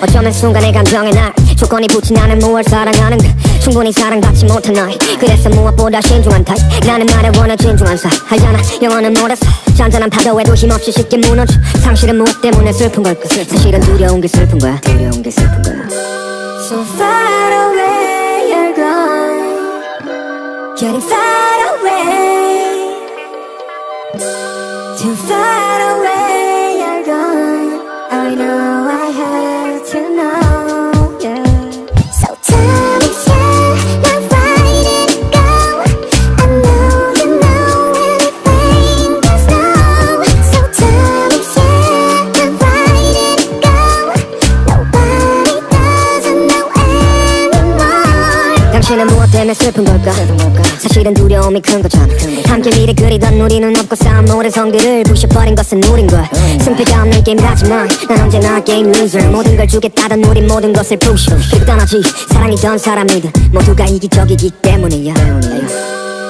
어쩌면 순간의 감정의 날. 조건이 붙인 나는 무얼 사랑하는가 충분히 사랑받지 못한 너희 그래서 무엇보다 신중한 타입. 나는 말에 원해 진중한 사. 알잖아 영원은 몰랐어? 잔잔한 파도에도 힘없이 쉽게 무너져. 상실은 무엇 때문에 슬픈 걸까 사실은 두려운 게 슬픈 거야. 두려운 게 슬픈 거야. So far away, you're gone. Getting far away. Too far away, you're gone. I know 당신은 무엇 때문에 슬픈 걸까? 사실은 두려움이 큰 거잖아. 함께 미래 그리던 우리는 없고 쌓은 모든 성들을 부셔버린 것은 우린 거야. 승패가 없는 게임이라지만 난 언제나 게임 loser 모든 걸 주겠다던 우린 모든 것을 부셔. 그리고 떠나지 사랑이던 사람이든 모두가 이기적이기 때문이야.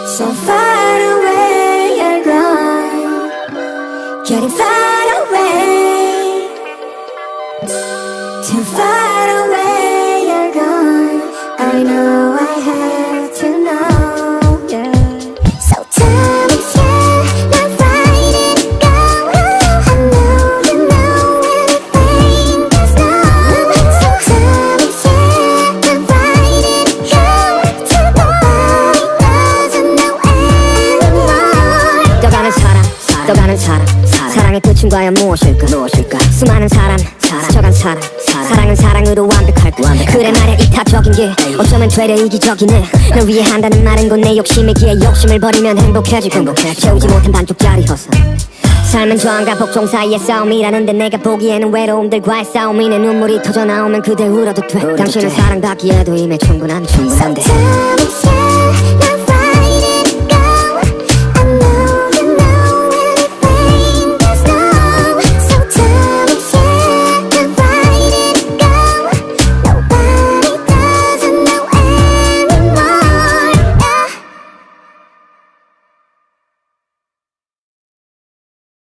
So far away, you're gone. Getting far away. Too far 떠가는 사람 사랑의 끝은 과연 무엇일까? 수많은 사람 스쳐간 사람 사랑은 사랑으로 완벽할까 그래 말야 이타적인 게 어쩌면 되려 이기적이네. 널 위해 한다는 말은 곧 내 욕심이기에 욕심을 버리면 행복해지고 채우지 못한 반쪽짜리 허사 삶은 저항과 복종 사이의 싸움이라는데 내가 보기에는 외로움들과의 싸움이네. 눈물이 터져 나오면 그대 울어도 돼. 당신은 사랑받기에도 이미 충분한 충분한데